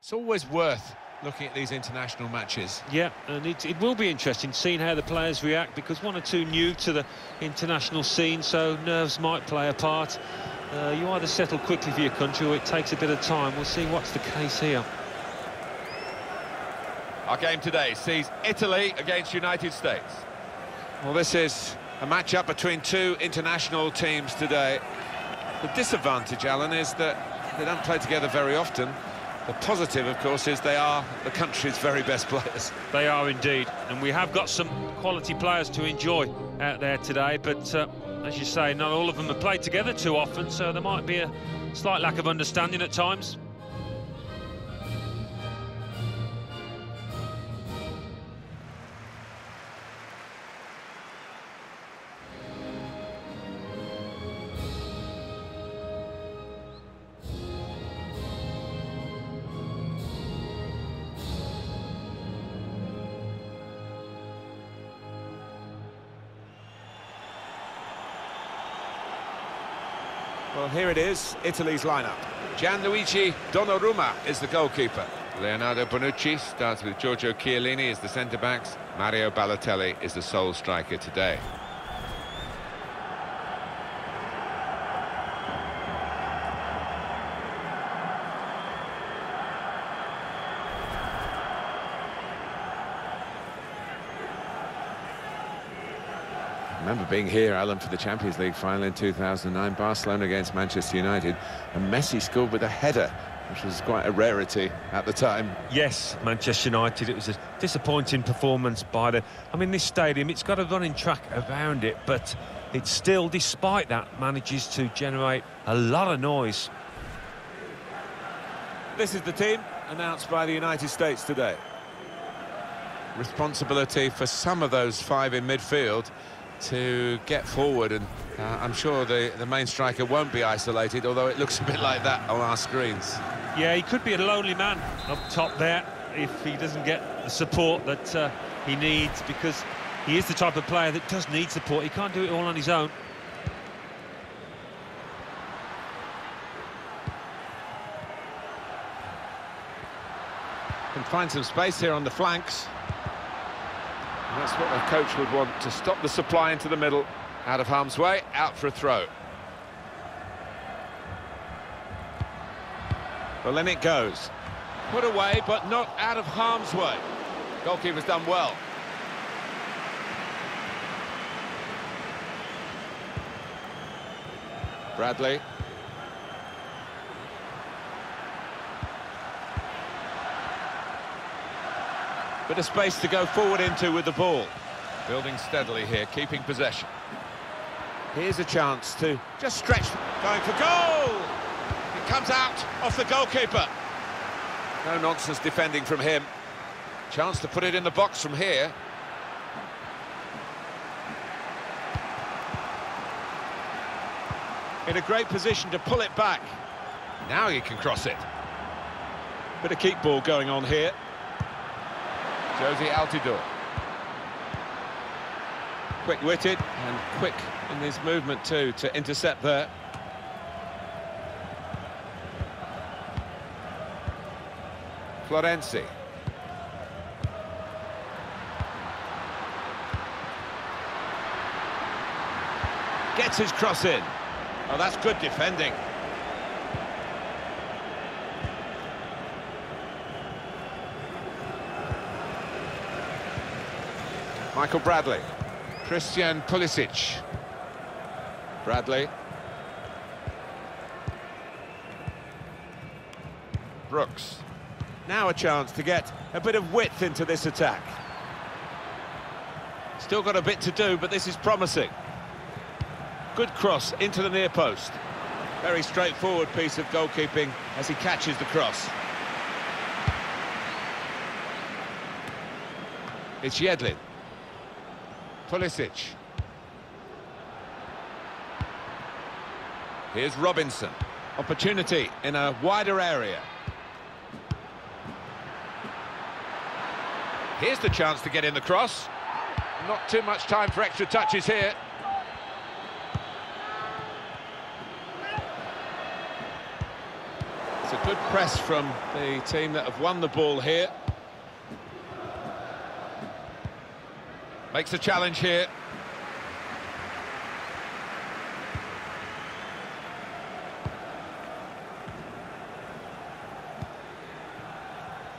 It's always worth looking at these international matches. Yeah, and it, it will be interesting seeing how the players react because one or two new to the international scene, so nerves might play a part. Uh, you either settle quickly for your country or it takes a bit of time. We'll see what's the case here. Our game today sees Italy against United States. Well, this is a match-up between two international teams today. The disadvantage, Alan, is that they don't play together very often. The positive, of course, is they are the country's very best players. They are indeed, and we have got some quality players to enjoy out there today, but uh, as you say, not all of them have played together too often, so there might be a slight lack of understanding at times. Here it is, Italy's lineup. Gianluigi Donnarumma is the goalkeeper. Leonardo Bonucci starts with Giorgio Chiellini as the centre-backs. Mario Balotelli is the sole striker today. Remember being here, Alan, for the Champions League final in 2009, Barcelona against Manchester United, and Messi scored with a header, which was quite a rarity at the time. Yes, Manchester United, it was a disappointing performance by the... I mean, this stadium, it's got a running track around it, but it still, despite that, manages to generate a lot of noise. This is the team announced by the United States today. Responsibility for some of those five in midfield to get forward and uh, I'm sure the, the main striker won't be isolated, although it looks a bit like that on our screens. Yeah, he could be a lonely man up top there if he doesn't get the support that uh, he needs because he is the type of player that does need support. He can't do it all on his own. Can find some space here on the flanks. That's what the coach would want, to stop the supply into the middle. Out of harm's way, out for a throw. Well, then it goes. Put away, but not out of harm's way. Goalkeeper's done well. Bradley. Bit of space to go forward into with the ball. Building steadily here, keeping possession. Here's a chance to just stretch, going for goal! It comes out off the goalkeeper. No nonsense defending from him. Chance to put it in the box from here. In a great position to pull it back. Now he can cross it. Bit of keep ball going on here. Jozy Altidore. Quick-witted and quick in his movement too to intercept there. Florenzi. Gets his cross in. Oh, that's good defending. Michael Bradley. Christian Pulisic. Bradley. Brooks. Now a chance to get a bit of width into this attack. Still got a bit to do, but this is promising. Good cross into the near post. Very straightforward piece of goalkeeping as he catches the cross. It's Yedlin. Pulisic. Here's Robinson. Opportunity in a wider area. Here's the chance to get in the cross. Not too much time for extra touches here. It's a good press from the team that have won the ball here. Makes a challenge here.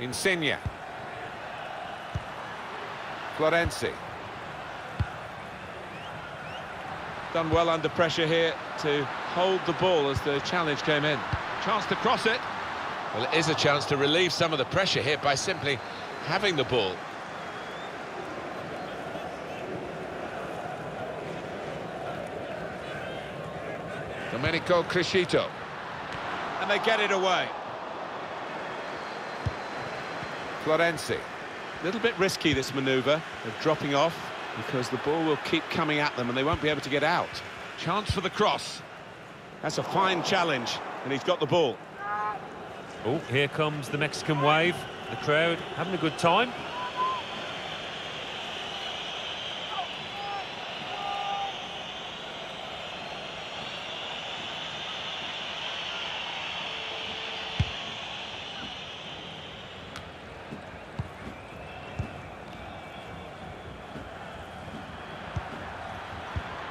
Insigne. Florenzi. Done well under pressure here to hold the ball as the challenge came in. Chance to cross it. Well, it is a chance to relieve some of the pressure here by simply having the ball. Domenico Criscito. And they get it away. Florenzi. A little bit risky, this manoeuvre of dropping off, because the ball will keep coming at them and they won't be able to get out. Chance for the cross. That's a fine challenge, and he's got the ball. Oh, here comes the Mexican wave. The crowd having a good time.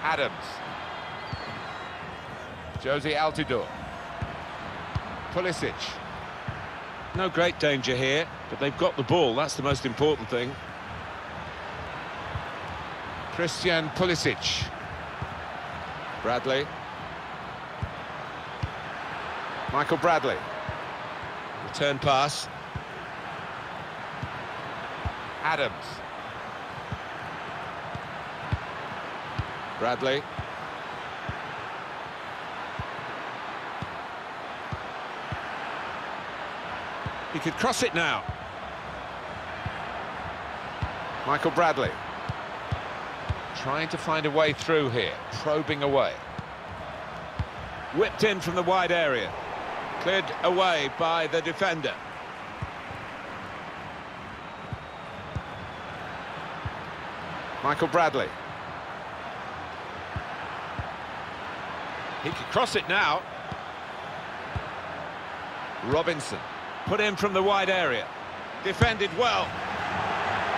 Adams. Jozy Altidore. Pulisic. No great danger here, but they've got the ball. That's the most important thing. Christian Pulisic. Bradley. Michael Bradley. Return pass. Adams. Bradley. He could cross it now. Michael Bradley. Trying to find a way through here, probing away. Whipped in from the wide area. Cleared away by the defender. Michael Bradley. He could cross it now. Robinson. Put in from the wide area. Defended well.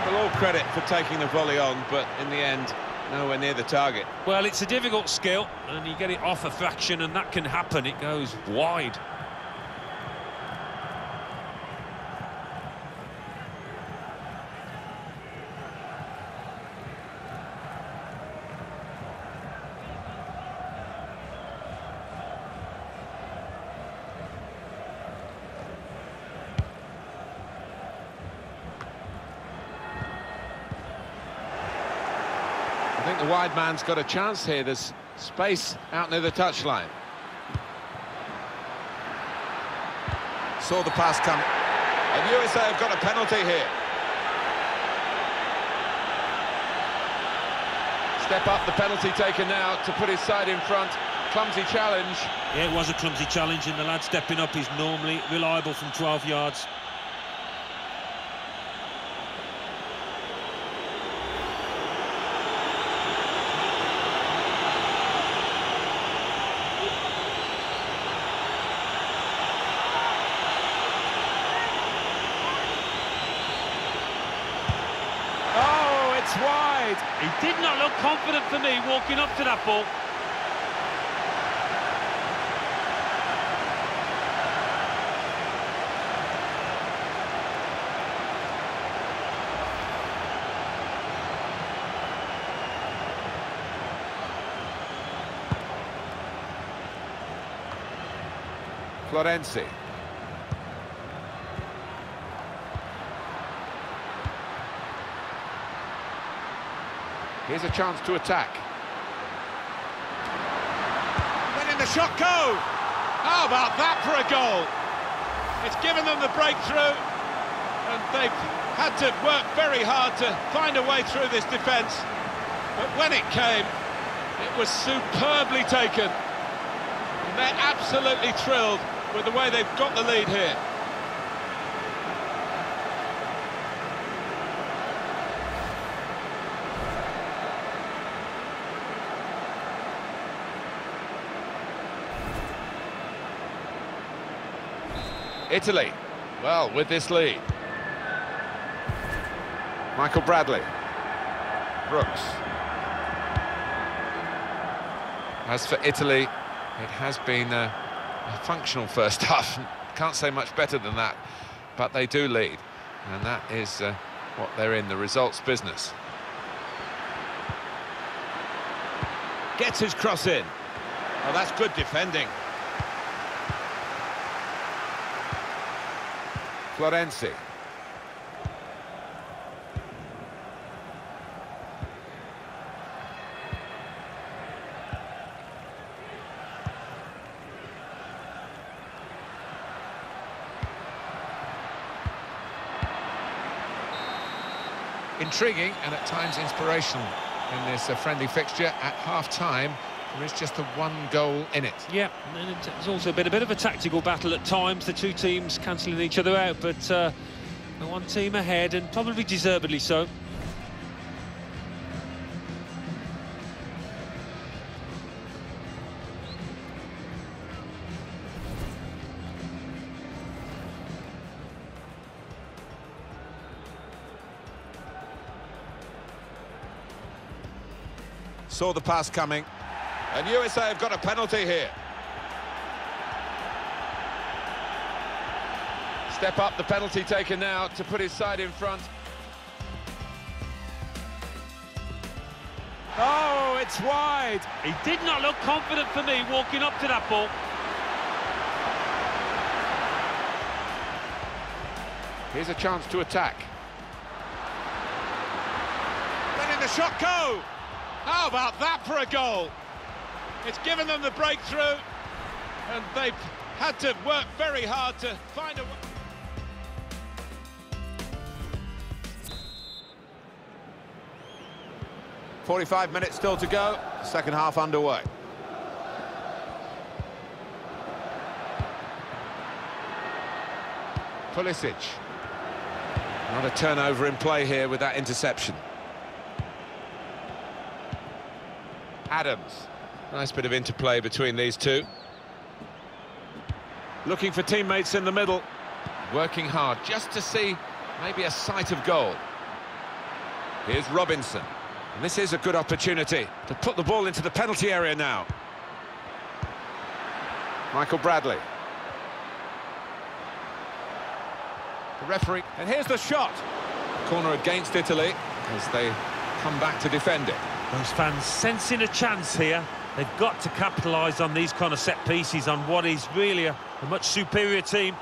Well, all credit for taking the volley on, but in the end, nowhere near the target. Well, it's a difficult skill, and you get it off a fraction, and that can happen. It goes wide. I think the wide man's got a chance here. There's space out near the touchline. Saw the pass come. And USA have got a penalty here. Step up, the penalty taken now to put his side in front. Clumsy challenge. Yeah, it was a clumsy challenge, and the lad stepping up is normally reliable from 12 yards. Oh, wide. He did not look confident for me walking up to that ball. Florenzi. Here's a chance to attack. Letting the shot go. How about that for a goal? It's given them the breakthrough, and they've had to work very hard to find a way through this defence. But when it came, it was superbly taken. And they're absolutely thrilled with the way they've got the lead here. Italy, well, with this lead. Michael Bradley. Brooks. As for Italy, it has been a, a functional first half. Can't say much better than that, but they do lead. And that is uh, what they're in, the results business. Gets his cross in. Oh, that's good defending. Florenzi. Intriguing and at times inspirational in this uh, friendly fixture. At half-time, there is just the one goal in it. Yeah, and it's also been a bit of a tactical battle at times, the two teams cancelling each other out, but uh, the one team ahead, and probably deservedly so. Saw the pass coming. And USA have got a penalty here. Step up the penalty taken now to put his side in front. Oh, it's wide. He did not look confident for me walking up to that ball. Here's a chance to attack. Letting the shot go. How about that for a goal? It's given them the breakthrough, and they've had to work very hard to find a... way. 45 minutes still to go. Second half underway. Pulisic. Not a turnover in play here with that interception. Adams. Nice bit of interplay between these two. Looking for teammates in the middle. Working hard just to see maybe a sight of goal. Here's Robinson. And this is a good opportunity to put the ball into the penalty area now. Michael Bradley. The referee. And here's the shot. Corner against Italy as they come back to defend it. Those fans sensing a chance here. They've got to capitalise on these kind of set pieces on what is really a, a much superior team.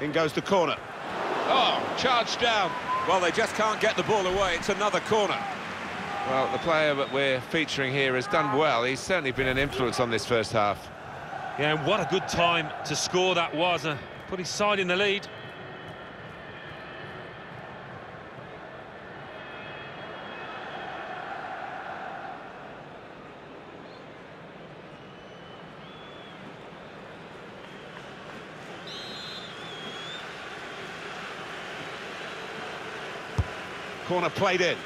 In goes the corner. Oh, charged down. Well, they just can't get the ball away. It's another corner. Well, the player that we're featuring here has done well. He's certainly been an influence on this first half. Yeah, and what a good time to score that was. Uh, put his side in the lead. Corner played in.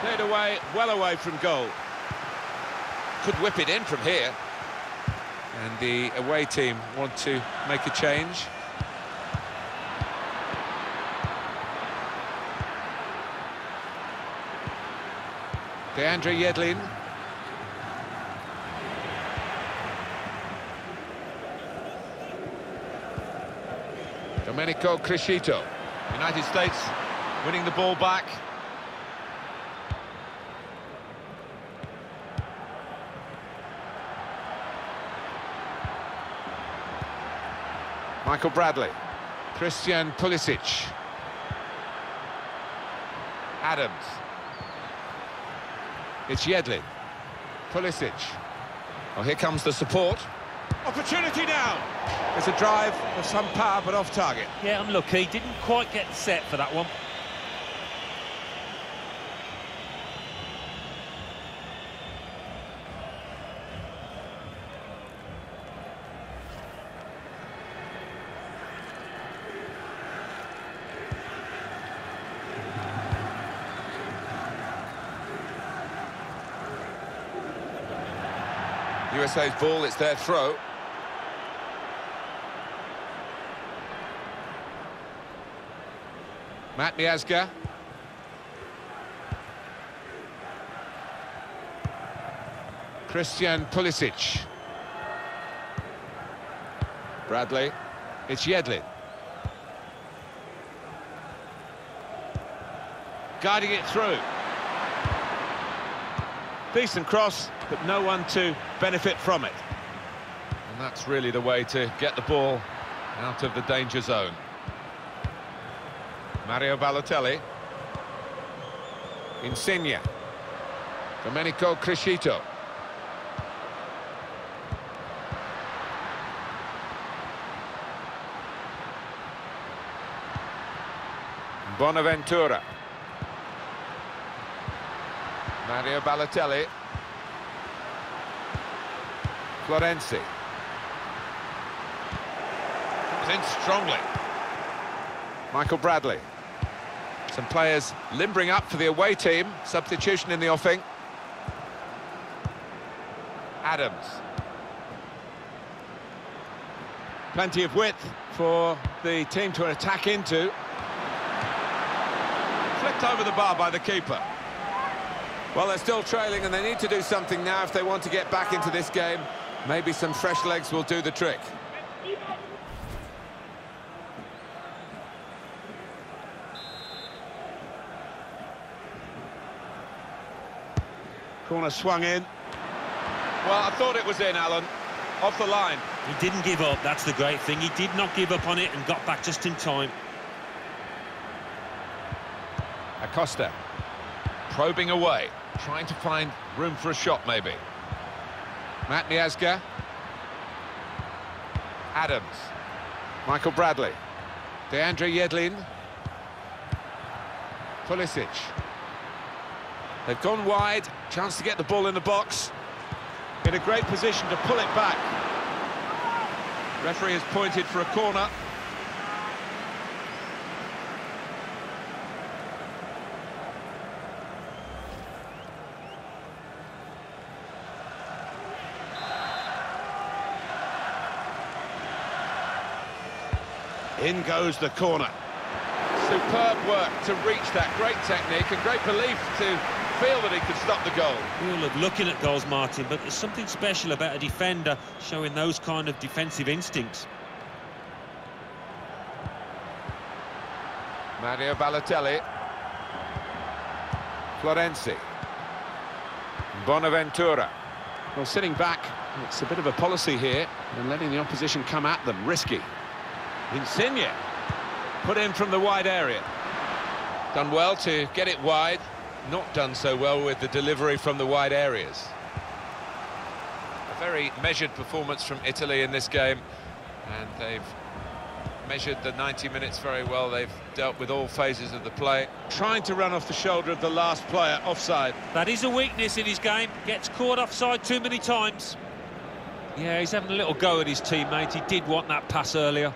Cleared away, well away from goal. Could whip it in from here. And the away team want to make a change. Deandre Yedlin. Domenico Criscito. United States winning the ball back. Michael Bradley. Christian Pulisic. Adams. It's Yedlin. Pulisic. Oh, here comes the support. Opportunity now. It's a drive of some power, but off target. Yeah, unlucky. Didn't quite get set for that one. USA's ball, it's their throw. Matt Miazga. Christian Pulisic. Bradley. It's Yedlin. Guiding it through. Decent cross, but no one to benefit from it. And that's really the way to get the ball out of the danger zone. Mario Balotelli. Insigne. Domenico Criscito. Bonaventura. Mario Balotelli. Florenzi. Comes in strongly. Michael Bradley. Some players limbering up for the away team. Substitution in the offing. Adams. Plenty of width for the team to attack into. Flicked over the bar by the keeper. Well, they're still trailing and they need to do something now if they want to get back into this game. Maybe some fresh legs will do the trick. Corner swung in. Well, I thought it was in, Alan. Off the line. He didn't give up, that's the great thing. He did not give up on it and got back just in time. Acosta. Probing away. Trying to find room for a shot, maybe. Matt Miazga. Adams. Michael Bradley. DeAndre Yedlin. Pulisic. They've gone wide. Chance to get the ball in the box. In a great position to pull it back. Referee has pointed for a corner. In goes the corner. Superb work to reach that. Great technique and great belief to feel that he could stop the goal. We all love looking at goals, Martin, but there's something special about a defender showing those kind of defensive instincts. Mario Balotelli. Florenzi. Bonaventura. Well, sitting back, it's a bit of a policy here, and letting the opposition come at them, risky. Insigne, put in from the wide area. Done well to get it wide, not done so well with the delivery from the wide areas. A very measured performance from Italy in this game, and they've measured the 90 minutes very well. They've dealt with all phases of the play. Trying to run off the shoulder of the last player, offside. That is a weakness in his game. Gets caught offside too many times. Yeah, he's having a little go at his teammate. He did want that pass earlier.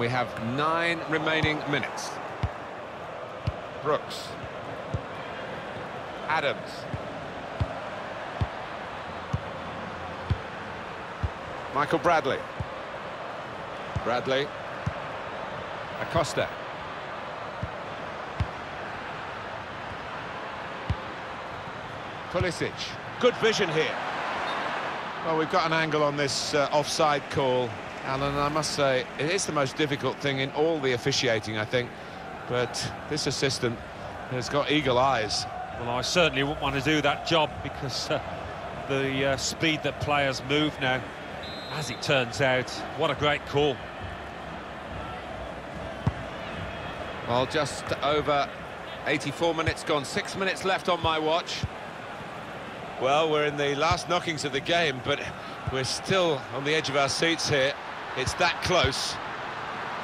We have nine remaining minutes. Brooks. Adams. Michael Bradley. Bradley. Acosta. Pulisic. Good vision here. Well, we've got an angle on this uh, offside call. Alan, I must say, it is the most difficult thing in all the officiating, I think. But this assistant has got eagle eyes. Well, I certainly wouldn't want to do that job because uh, the uh, speed that players move now, as it turns out, what a great call. Well, just over 84 minutes gone, six minutes left on my watch. Well, we're in the last knockings of the game, but we're still on the edge of our seats here. It's that close.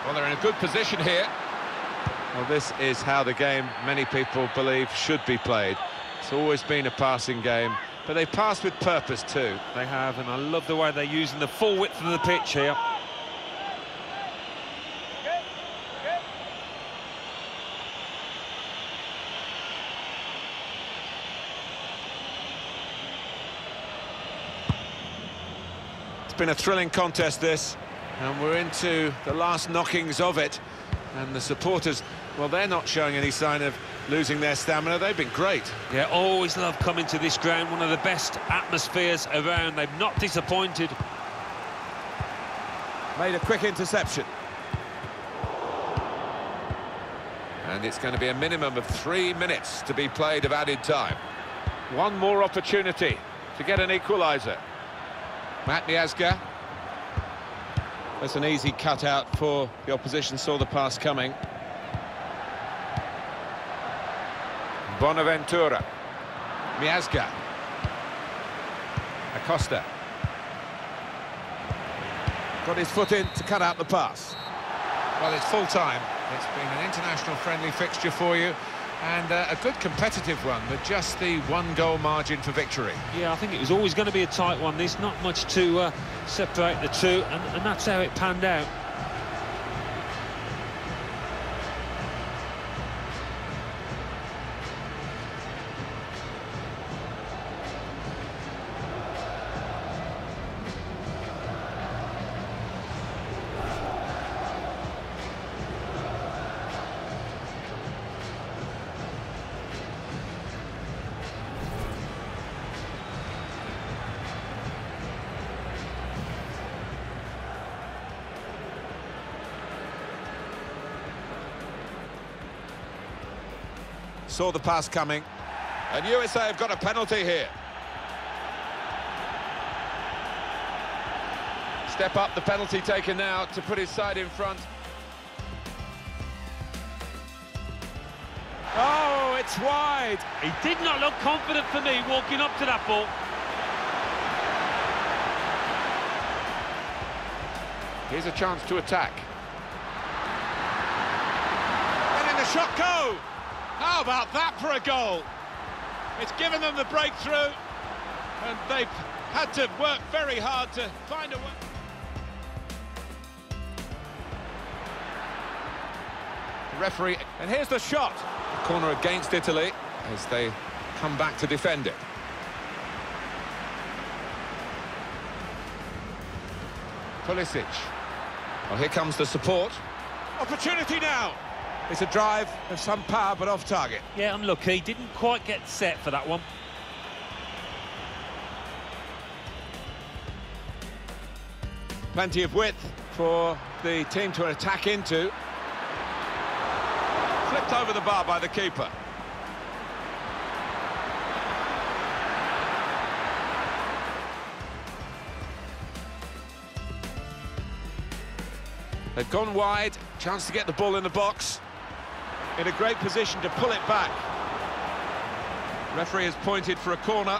Well, they're in a good position here. Well, this is how the game, many people believe, should be played. It's always been a passing game, but they pass with purpose too. They have, and I love the way they're using the full width of the pitch here. It's been a thrilling contest, this. And we're into the last knockings of it. And the supporters, well, they're not showing any sign of losing their stamina. They've been great. Yeah, always love coming to this ground. One of the best atmospheres around. They've not disappointed. Made a quick interception. And it's going to be a minimum of three minutes to be played of added time. One more opportunity to get an equaliser. Matt Miazga. That's an easy cutout for the opposition, saw the pass coming. Bonaventura. Miazga. Acosta. Got his foot in to cut out the pass. Well, it's full time. It's been an international friendly fixture for you and uh, a good competitive one with just the one goal margin for victory. Yeah, I think it was always going to be a tight one. There's not much to uh, separate the two, and, and that's how it panned out. Saw the pass coming. And USA have got a penalty here. Step up the penalty taken now to put his side in front. Oh, it's wide. He did not look confident for me walking up to that ball. Here's a chance to attack. Letting the shot go. How about that for a goal? It's given them the breakthrough, and they've had to work very hard to find a way. The referee, and here's the shot. Corner against Italy as they come back to defend it. Pulisic. Well, here comes the support. Opportunity now. It's a drive of some power, but off target. Yeah, unlucky. Didn't quite get set for that one. Plenty of width for the team to attack into. Flipped over the bar by the keeper. They've gone wide, chance to get the ball in the box. In a great position to pull it back. Referee has pointed for a corner.